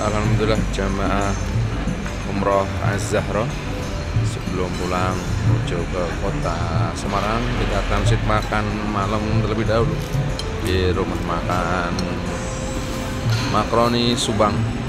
Alhamdulillah jamaah umroh Az-Zahra. Sebelum pulang menuju ke kota Semarang kita transit makan malam terlebih dahulu di rumah makan Makroni Subang.